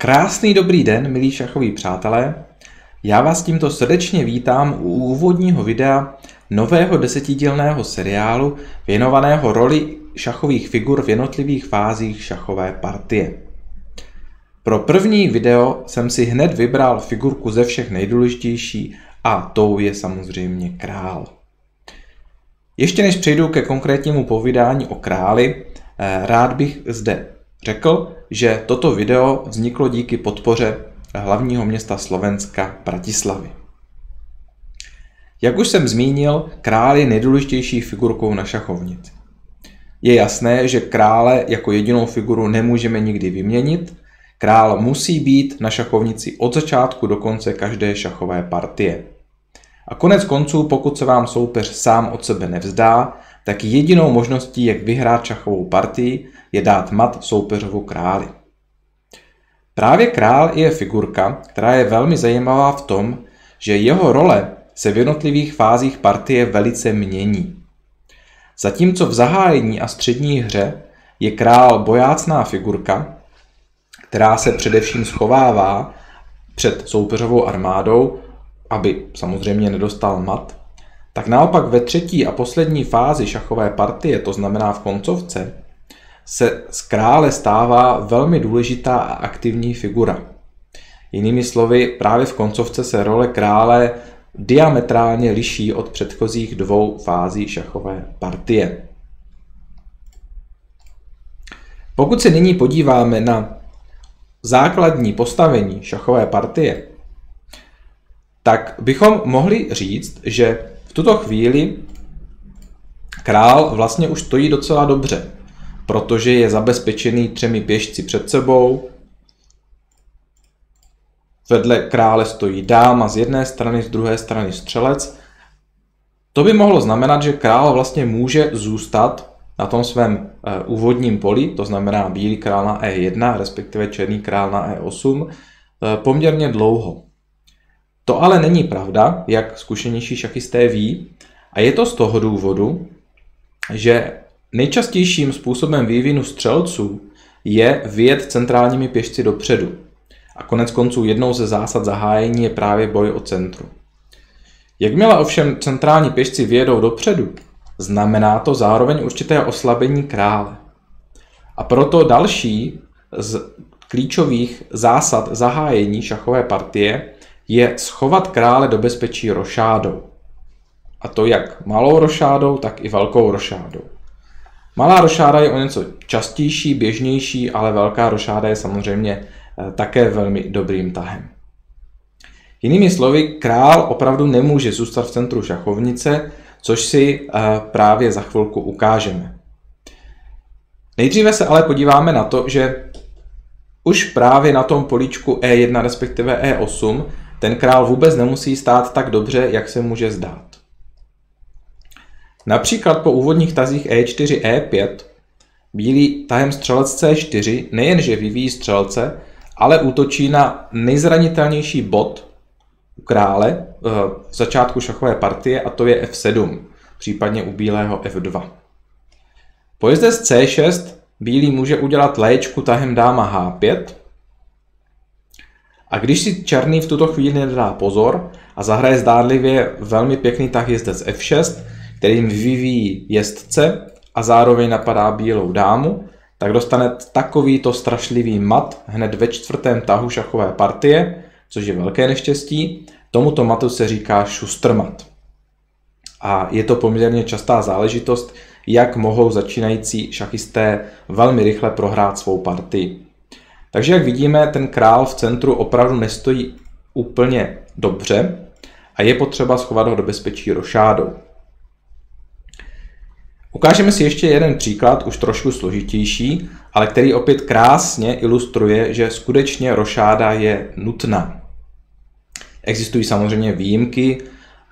Krásný dobrý den, milí šachoví přátelé. Já vás tímto srdečně vítám u úvodního videa nového desetidílného seriálu věnovaného roli šachových figur v jednotlivých fázích šachové partie. Pro první video jsem si hned vybral figurku ze všech nejdůležitější a tou je samozřejmě král. Ještě než přejdu ke konkrétnímu povídání o králi, eh, rád bych zde řekl, že toto video vzniklo díky podpoře hlavního města Slovenska Bratislavy. Jak už jsem zmínil, král je nejdůležitější figurkou na šachovnici. Je jasné, že krále jako jedinou figuru nemůžeme nikdy vyměnit. Král musí být na šachovnici od začátku do konce každé šachové partie. A konec konců, pokud se vám soupeř sám od sebe nevzdá, tak jedinou možností, jak vyhrát šachovou partii, je dát mat soupeřovu králi. Právě král je figurka, která je velmi zajímavá v tom, že jeho role se v jednotlivých fázích partie velice mění. Zatímco v zahájení a střední hře je král bojácná figurka, která se především schovává před soupeřovou armádou, aby samozřejmě nedostal mat, tak naopak ve třetí a poslední fázi šachové partie, to znamená v koncovce, se z krále stává velmi důležitá a aktivní figura. Jinými slovy, právě v koncovce se role krále diametrálně liší od předchozích dvou fází šachové partie. Pokud se nyní podíváme na základní postavení šachové partie, tak bychom mohli říct, že tuto chvíli král vlastně už stojí docela dobře protože je zabezpečený třemi pěšci před sebou. Vedle krále stojí dáma z jedné strany, z druhé strany střelec. To by mohlo znamenat, že král vlastně může zůstat na tom svém eh, úvodním poli, to znamená bílý král na E1, respektive černý král na E8, eh, poměrně dlouho. To ale není pravda, jak zkušenější šachisté ví, a je to z toho důvodu, že Nejčastějším způsobem vývinu střelců je vyjet centrálními pěšci dopředu. A konec konců jednou ze zásad zahájení je právě boj o centru. Jakmile ovšem centrální pěšci vyjedou dopředu, znamená to zároveň určité oslabení krále. A proto další z klíčových zásad zahájení šachové partie je schovat krále do bezpečí rošádou. A to jak malou rošádou, tak i velkou rošádou. Malá rošáda je o něco častější, běžnější, ale velká rošáda je samozřejmě eh, také velmi dobrým tahem. Jinými slovy, král opravdu nemůže zůstat v centru šachovnice, což si eh, právě za chvilku ukážeme. Nejdříve se ale podíváme na to, že už právě na tom políčku E1 respektive E8 ten král vůbec nemusí stát tak dobře, jak se může zdát. Například po úvodních tazích E4, E5 bílý tahem střelec C4 nejenže vyvíjí střelce, ale útočí na nejzranitelnější bod u krále eh, v začátku šachové partie a to je F7, případně u bílého F2. Po z C6 bílý může udělat léčku tahem dáma H5 a když si černý v tuto chvíli nedá pozor a zahraje zdádlivě velmi pěkný tah jezdec F6, kterým vyvíjí jezdce a zároveň napadá bílou dámu, tak dostane takovýto strašlivý mat hned ve čtvrtém tahu šachové partie, což je velké neštěstí. Tomuto matu se říká šustrmat. A je to poměrně častá záležitost, jak mohou začínající šachisté velmi rychle prohrát svou partii. Takže jak vidíme, ten král v centru opravdu nestojí úplně dobře a je potřeba schovat ho do bezpečí rošádou. Ukážeme si ještě jeden příklad, už trošku složitější, ale který opět krásně ilustruje, že skutečně rošáda je nutná. Existují samozřejmě výjimky,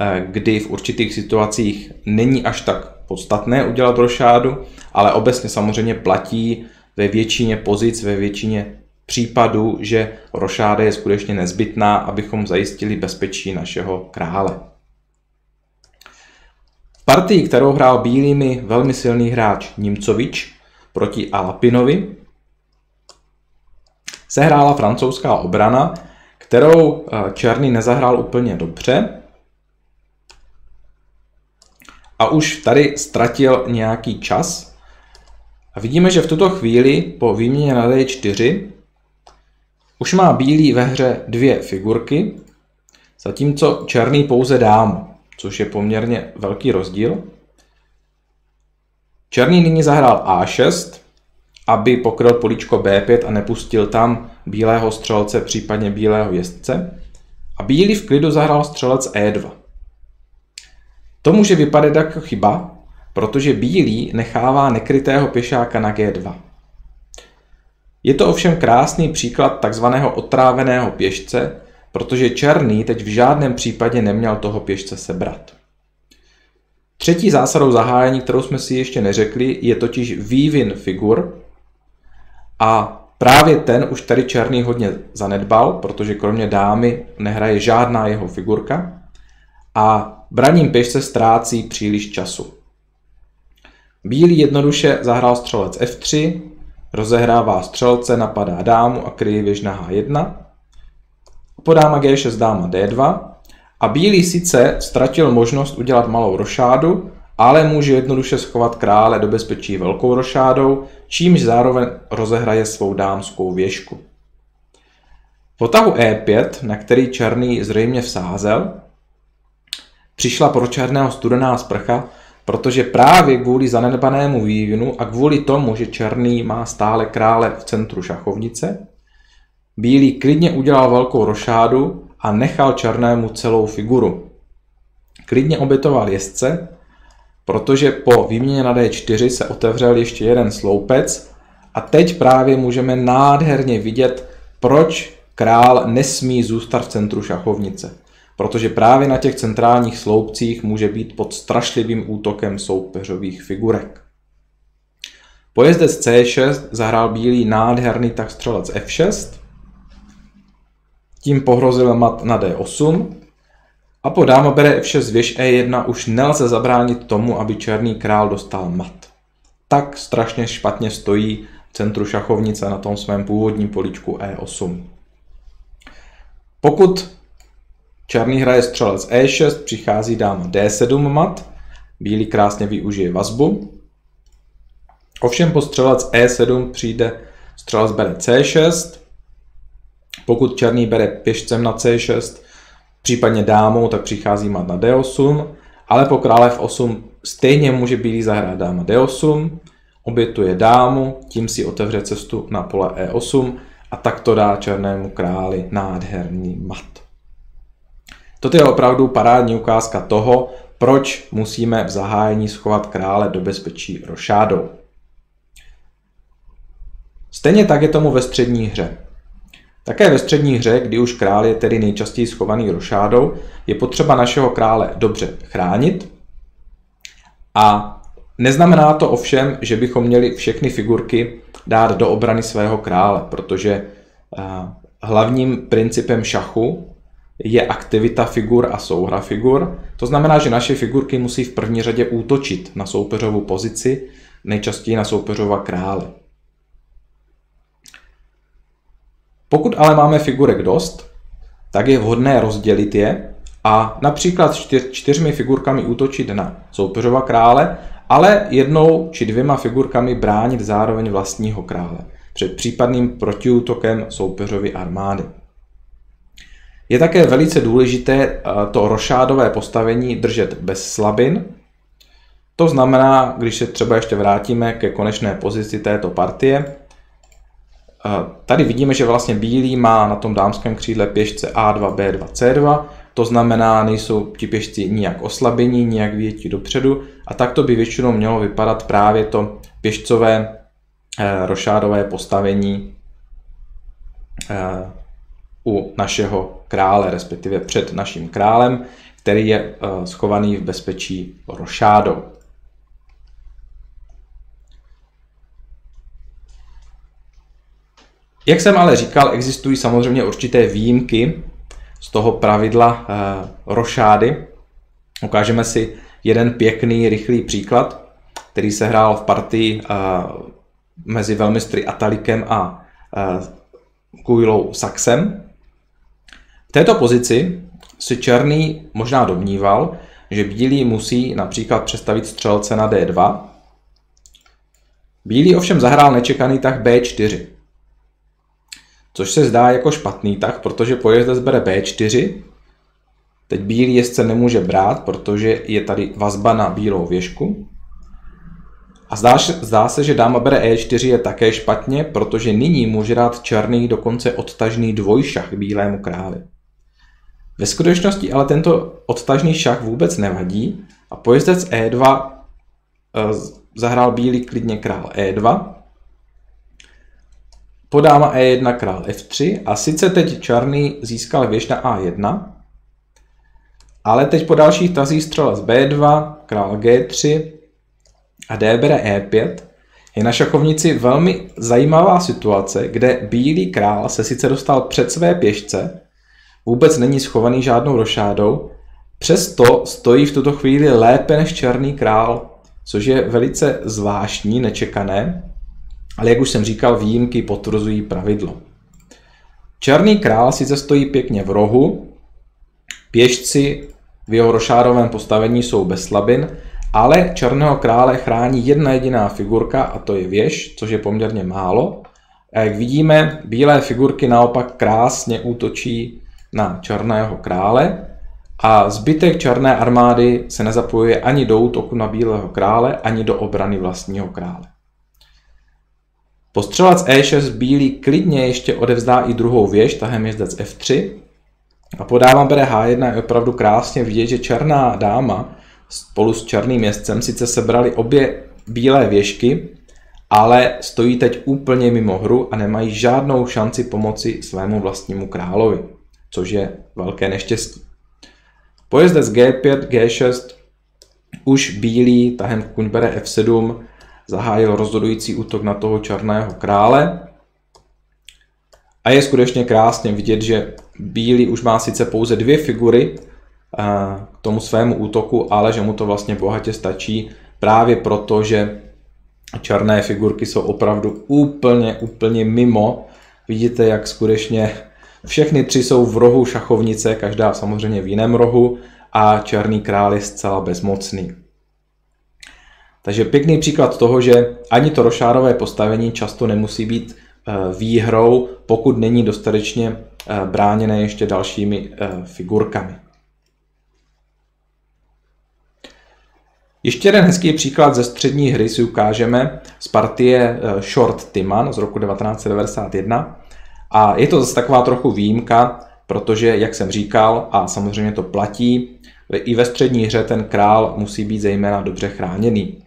eh, kdy v určitých situacích není až tak podstatné udělat rošádu, ale obecně samozřejmě platí ve většině pozic, ve většině případů, že rošáda je skutečně nezbytná, abychom zajistili bezpečí našeho krále partii, kterou hrál bílými velmi silný hráč Nimcovič proti Alapinovi, sehrála francouzská obrana, kterou eh, Černý nezahrál úplně dobře. A už tady ztratil nějaký čas. A vidíme, že v tuto chvíli po výměně na D4 už má bílý ve hře dvě figurky, zatímco černý pouze dámu, což je poměrně velký rozdíl. Černý nyní zahrál A6, aby pokryl políčko B5 a nepustil tam bílého střelce, případně bílého jezdce. A bílý v klidu zahrál střelec E2. To může vypadat jako chyba, protože bílý nechává nekrytého pěšáka na G2. Je to ovšem krásný příklad takzvaného otráveného pěšce, protože černý teď v žádném případě neměl toho pěšce sebrat. Třetí zásadou zahájení, kterou jsme si ještě neřekli, je totiž vývin figur a právě ten už tady černý hodně zanedbal, protože kromě dámy nehraje žádná jeho figurka a braním pěšce ztrácí příliš času. Bílý jednoduše zahrál střelec F3, rozehrává střelce, napadá dámu a kryje věž na H1. Po dáma G6 dáma D2 a bílý sice ztratil možnost udělat malou rošádu, ale může jednoduše schovat krále do bezpečí velkou rošádou, čímž zároveň rozehraje svou dámskou věžku. Po tahu E5, na který černý zřejmě vsázel, přišla pro černého studená sprcha, protože právě kvůli zanedbanému vývinu a kvůli tomu, že černý má stále krále v centru šachovnice, bílý klidně udělal velkou rošádu a nechal černému celou figuru. Klidně obětoval jezdce, protože po výměně na D4 se otevřel ještě jeden sloupec a teď právě můžeme nádherně vidět, proč král nesmí zůstat v centru šachovnice protože právě na těch centrálních sloupcích může být pod strašlivým útokem soupeřových figurek. Pojezdec C6 zahrál bílý nádherný tak střelec F6, tím pohrozil mat na D8 a po dáma bere F6 věž E1 už nelze zabránit tomu, aby černý král dostal mat. Tak strašně špatně stojí v centru šachovnice na tom svém původním poličku E8. Pokud Černý hraje střelec E6, přichází dáma D7 mat, bílý krásně využije vazbu. Ovšem po střelec E7 přijde střelec bere C6, pokud černý bere pěšcem na C6, případně dámou, tak přichází mat na D8, ale po krále F8 stejně může bílý zahrát dáma D8, obětuje dámu, tím si otevře cestu na pole E8 a tak to dá černému králi nádherný mat. Toto je opravdu parádní ukázka toho, proč musíme v zahájení schovat krále do bezpečí rošádou. Stejně tak je tomu ve střední hře. Také ve střední hře, kdy už král je tedy nejčastěji schovaný rošádou, je potřeba našeho krále dobře chránit a neznamená to ovšem, že bychom měli všechny figurky dát do obrany svého krále, protože eh, hlavním principem šachu je aktivita figur a souhra figur. To znamená, že naše figurky musí v první řadě útočit na soupeřovou pozici, nejčastěji na soupeřova krále. Pokud ale máme figurek dost, tak je vhodné rozdělit je a například čtyř, čtyřmi figurkami útočit na soupeřova krále, ale jednou či dvěma figurkami bránit zároveň vlastního krále před případným protiútokem soupeřovy armády. Je také velice důležité eh, to rošádové postavení držet bez slabin. To znamená, když se třeba ještě vrátíme ke konečné pozici této partie, eh, tady vidíme, že vlastně bílý má na tom dámském křídle pěšce A2, B2, C2, to znamená, nejsou ti pěšci nijak oslabení, nijak větí dopředu a takto by většinou mělo vypadat právě to pěšcové eh, rošádové postavení u našeho krále, respektive před naším králem, který je eh, schovaný v bezpečí rošádou. Jak jsem ale říkal, existují samozřejmě určité výjimky z toho pravidla eh, rošády. Ukážeme si jeden pěkný, rychlý příklad, který se hrál v partii eh, mezi velmistry Atalikem a kujlou saxem. Této pozici si černý možná domníval, že bílý musí například přestavit střelce na D2. Bílý ovšem zahrál nečekaný tah B4. Což se zdá jako špatný tah, protože pojezdec bere B4. Teď bílý jezdce nemůže brát, protože je tady vazba na bílou věžku. A zdá, zdá se, že dáma bere E4 je také špatně, protože nyní může dát černý dokonce odtažný dvojšach bílému králi. Ve skutečnosti ale tento odtažný šach vůbec nevadí a pojezdec E2 e, zahrál bílý klidně král E2, podáma E1 král F3 a sice teď černý získal věž na A1, ale teď po dalších tazích střelec B2, král G3 a D bere E5 je na šachovnici velmi zajímavá situace, kde bílý král se sice dostal před své pěšce, vůbec není schovaný žádnou rošádou, přesto stojí v tuto chvíli lépe než černý král, což je velice zvláštní, nečekané, ale jak už jsem říkal, výjimky potvrzují pravidlo. Černý král sice stojí pěkně v rohu, pěšci v jeho rošádovém postavení jsou bez slabin, ale černého krále chrání jedna jediná figurka a to je věž, což je poměrně málo. A jak vidíme, bílé figurky naopak krásně útočí na černého krále a zbytek černé armády se nezapojuje ani do útoku na bílého krále, ani do obrany vlastního krále. Postřelec E6 bílý klidně ještě odevzdá i druhou věž, tahem jezdec F3. A podává bere H1 je opravdu krásně vidět, že černá dáma spolu s černým jezdcem sice sebrali obě bílé věžky, ale stojí teď úplně mimo hru a nemají žádnou šanci pomoci svému vlastnímu královi což je velké neštěstí. Pojezdec G5, G6, už bílý tahem kuň bere F7 zahájil rozhodující útok na toho černého krále. A je skutečně krásně vidět, že bílý už má sice pouze dvě figury eh, k tomu svému útoku, ale že mu to vlastně bohatě stačí právě proto, že černé figurky jsou opravdu úplně, úplně mimo. Vidíte, jak skutečně všechny tři jsou v rohu šachovnice, každá samozřejmě v jiném rohu a černý král je zcela bezmocný. Takže pěkný příklad toho, že ani to rošárové postavení často nemusí být eh, výhrou, pokud není dostatečně eh, bráněné ještě dalšími eh, figurkami. Ještě jeden hezký příklad ze střední hry si ukážeme z partie Short Timan z roku 1991. A je to zase taková trochu výjimka, protože, jak jsem říkal, a samozřejmě to platí, i ve střední hře ten král musí být zejména dobře chráněný.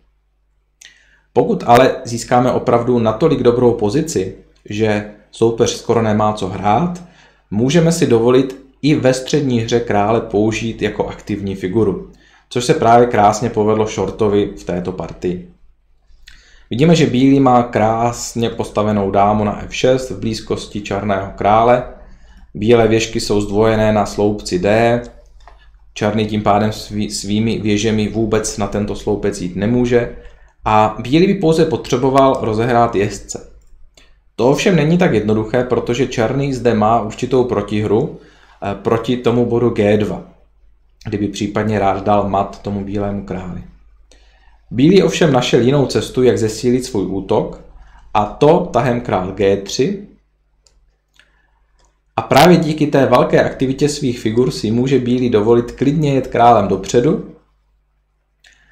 Pokud ale získáme opravdu natolik dobrou pozici, že soupeř skoro nemá co hrát, můžeme si dovolit i ve střední hře krále použít jako aktivní figuru, což se právě krásně povedlo Shortovi v této partii. Vidíme, že bílý má krásně postavenou dámu na f6 v blízkosti černého krále. Bílé věžky jsou zdvojené na sloupci D. Černý tím pádem svý, svými věžemi vůbec na tento sloupec jít nemůže. A bílý by pouze potřeboval rozehrát jezdce. To ovšem není tak jednoduché, protože černý zde má určitou protihru eh, proti tomu bodu G2, kdyby případně rád dal mat tomu bílému králi. Bílý ovšem našel jinou cestu, jak zesílit svůj útok, a to tahem král G3. A právě díky té velké aktivitě svých figur si může Bílý dovolit klidně jet králem dopředu.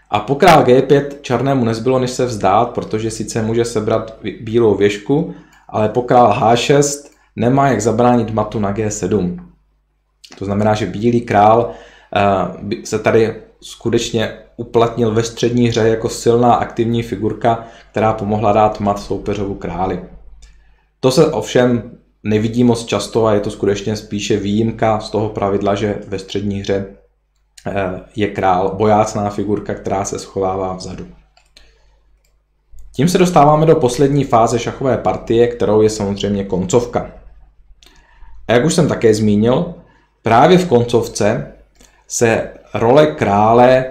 A po král G5 černému nezbylo než se vzdát, protože sice může sebrat bílou věžku, ale po král H6 nemá jak zabránit matu na G7. To znamená, že bílý král eh, se tady skutečně uplatnil ve střední hře jako silná aktivní figurka, která pomohla dát mat soupeřovu králi. To se ovšem nevidí moc často a je to skutečně spíše výjimka z toho pravidla, že ve střední hře eh, je král bojácná figurka, která se schovává vzadu. Tím se dostáváme do poslední fáze šachové partie, kterou je samozřejmě koncovka. A jak už jsem také zmínil, právě v koncovce se role krále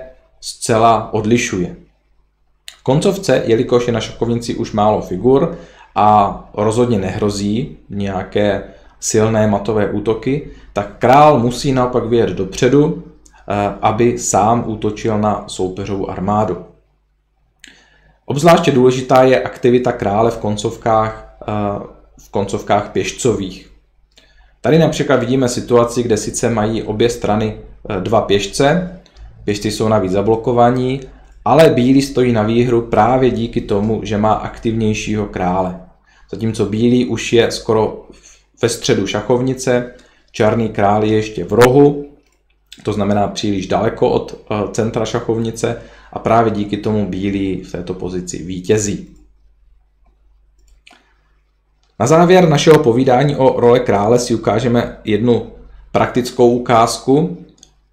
zcela odlišuje. V koncovce, jelikož je na šachovnici už málo figur a rozhodně nehrozí nějaké silné matové útoky, tak král musí naopak vyjet dopředu, eh, aby sám útočil na soupeřovou armádu. Obzvláště důležitá je aktivita krále v koncovkách, eh, v koncovkách pěšcových. Tady například vidíme situaci, kde sice mají obě strany eh, dva pěšce, pěšci jsou navíc zablokovaní, ale bílý stojí na výhru právě díky tomu, že má aktivnějšího krále. Zatímco bílý už je skoro ve středu šachovnice, černý král je ještě v rohu, to znamená příliš daleko od eh, centra šachovnice a právě díky tomu bílý v této pozici vítězí. Na závěr našeho povídání o role krále si ukážeme jednu praktickou ukázku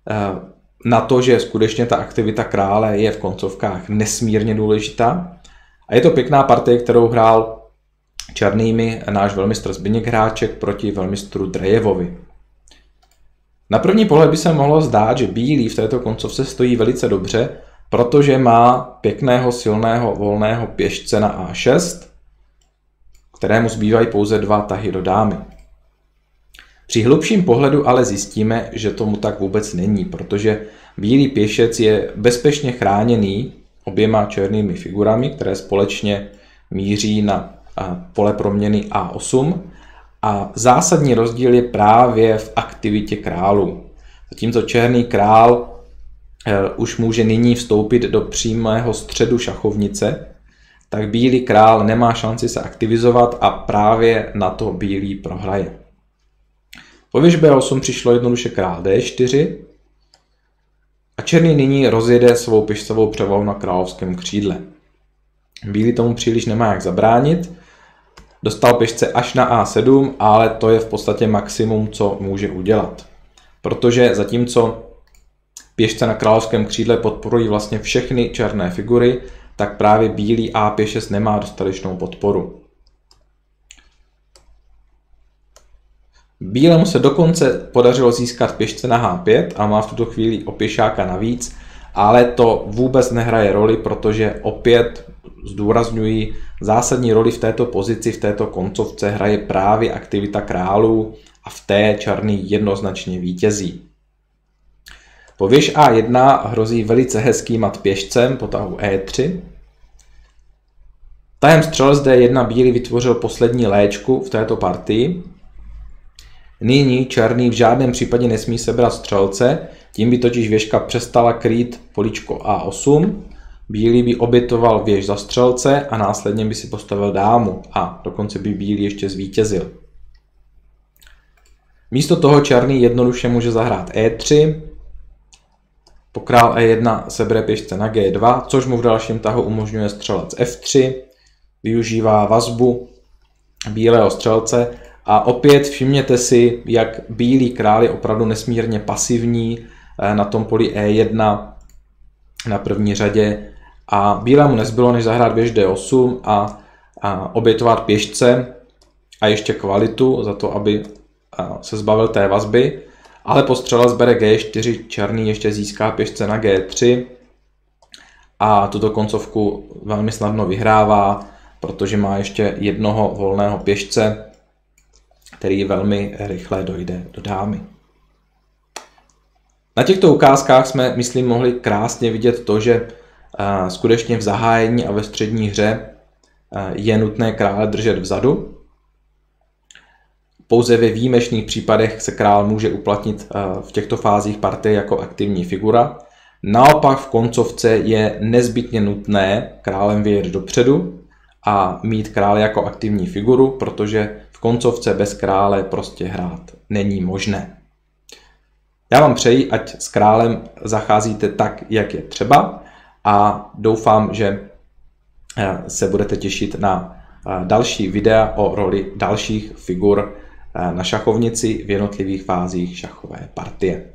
eh, na to, že skutečně ta aktivita krále je v koncovkách nesmírně důležitá. A je to pěkná partie, kterou hrál černými náš velmistr Zbigněk Hráček proti velmistru Drejevovi. Na první pohled by se mohlo zdát, že bílý v této koncovce stojí velice dobře, protože má pěkného, silného, volného pěšce na A6, kterému zbývají pouze dva tahy do dámy. Při hlubším pohledu ale zjistíme, že tomu tak vůbec není, protože bílý pěšec je bezpečně chráněný oběma černými figurami, které společně míří na pole proměny A8 a zásadní rozdíl je právě v aktivitě králů. Zatímco černý král eh, už může nyní vstoupit do přímého středu šachovnice, tak bílý král nemá šanci se aktivizovat a právě na to bílý prohraje. Po věž B8 přišlo jednoduše král D4 a černý nyní rozjede svou pěšcovou převahu na královském křídle. Bílý tomu příliš nemá jak zabránit, dostal pěšce až na A7, ale to je v podstatě maximum, co může udělat. Protože zatímco pěšce na královském křídle podporují vlastně všechny černé figury, tak právě bílý A5-6 nemá dostatečnou podporu. Bílému se dokonce podařilo získat pěšce na H5 a má v tuto chvíli o pěšáka navíc, ale to vůbec nehraje roli, protože opět zdůrazňuji, zásadní roli v této pozici, v této koncovce hraje právě aktivita králů a v té černý jednoznačně vítězí. Po věž A1 hrozí velice hezký mat pěšcem po tahu E3. Tajem střelec D1 bílý vytvořil poslední léčku v této partii. Nyní černý v žádném případě nesmí sebrat střelce, tím by totiž věžka přestala krýt políčko A8 Bílý by obětoval věž za střelce a následně by si postavil dámu a dokonce by bílý ještě zvítězil. Místo toho černý jednoduše může zahrát E3, po král E1 sebere pěšce na G2, což mu v dalším tahu umožňuje střelec F3, využívá vazbu bílého střelce a opět všimněte si, jak bílý král je opravdu nesmírně pasivní eh, na tom poli E1 na první řadě a bílému nezbylo, než zahrát věž D8 a, a obětovat pěšce a ještě kvalitu za to, aby se zbavil té vazby. Ale po střele zbere G4, černý ještě získá pěšce na G3 a tuto koncovku velmi snadno vyhrává, protože má ještě jednoho volného pěšce, který velmi rychle dojde do dámy. Na těchto ukázkách jsme, myslím, mohli krásně vidět to, že skutečně v zahájení a ve střední hře je nutné krále držet vzadu. Pouze ve výjimečných případech se král může uplatnit v těchto fázích partie jako aktivní figura. Naopak v koncovce je nezbytně nutné králem vyjet dopředu a mít krále jako aktivní figuru, protože v koncovce bez krále prostě hrát není možné. Já vám přeji, ať s králem zacházíte tak, jak je třeba a doufám, že eh, se budete těšit na eh, další videa o roli dalších figur eh, na šachovnici v jednotlivých fázích šachové partie.